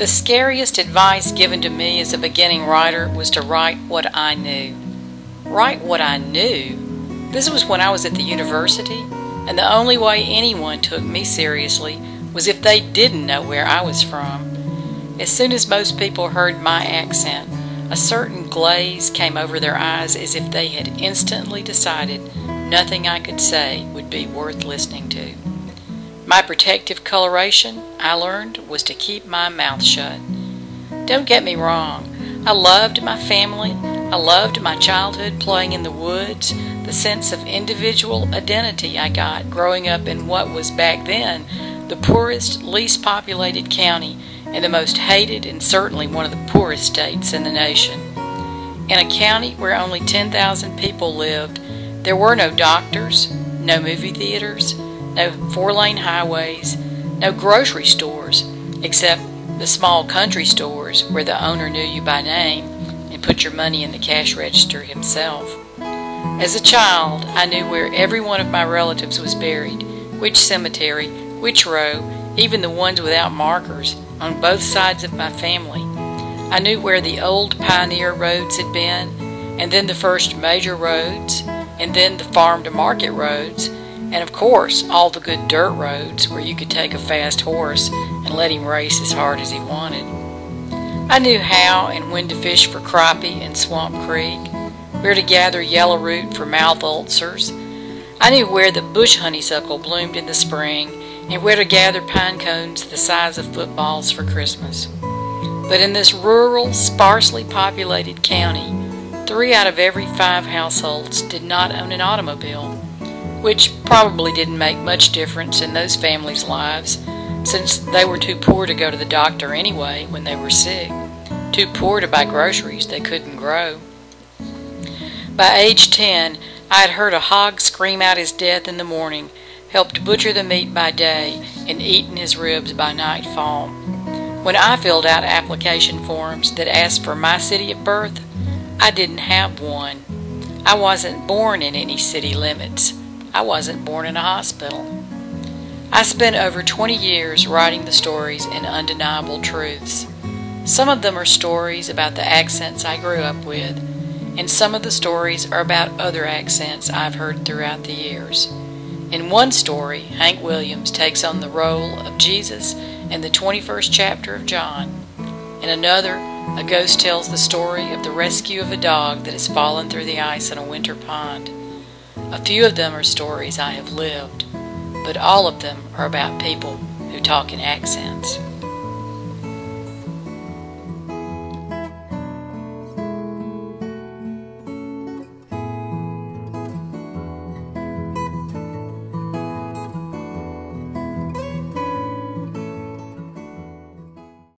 The scariest advice given to me as a beginning writer was to write what I knew. Write what I knew? This was when I was at the university, and the only way anyone took me seriously was if they didn't know where I was from. As soon as most people heard my accent, a certain glaze came over their eyes as if they had instantly decided nothing I could say would be worth listening to. My protective coloration, I learned, was to keep my mouth shut. Don't get me wrong. I loved my family. I loved my childhood playing in the woods, the sense of individual identity I got growing up in what was back then the poorest, least populated county and the most hated and certainly one of the poorest states in the nation. In a county where only 10,000 people lived, there were no doctors, no movie theaters, no four lane highways, no grocery stores, except the small country stores where the owner knew you by name and put your money in the cash register himself. As a child, I knew where every one of my relatives was buried, which cemetery, which row, even the ones without markers, on both sides of my family. I knew where the old pioneer roads had been, and then the first major roads, and then the farm to market roads, and of course, all the good dirt roads where you could take a fast horse and let him race as hard as he wanted. I knew how and when to fish for crappie in Swamp Creek, where to gather yellow root for mouth ulcers. I knew where the bush honeysuckle bloomed in the spring and where to gather pine cones the size of footballs for Christmas. But in this rural, sparsely populated county, three out of every five households did not own an automobile which probably didn't make much difference in those families' lives since they were too poor to go to the doctor anyway when they were sick, too poor to buy groceries they couldn't grow. By age 10, I had heard a hog scream out his death in the morning, helped butcher the meat by day, and eaten his ribs by nightfall. When I filled out application forms that asked for my city of birth, I didn't have one. I wasn't born in any city limits. I wasn't born in a hospital. I spent over 20 years writing the stories in undeniable truths. Some of them are stories about the accents I grew up with, and some of the stories are about other accents I've heard throughout the years. In one story, Hank Williams takes on the role of Jesus in the 21st chapter of John. In another, a ghost tells the story of the rescue of a dog that has fallen through the ice in a winter pond. A few of them are stories I have lived, but all of them are about people who talk in accents.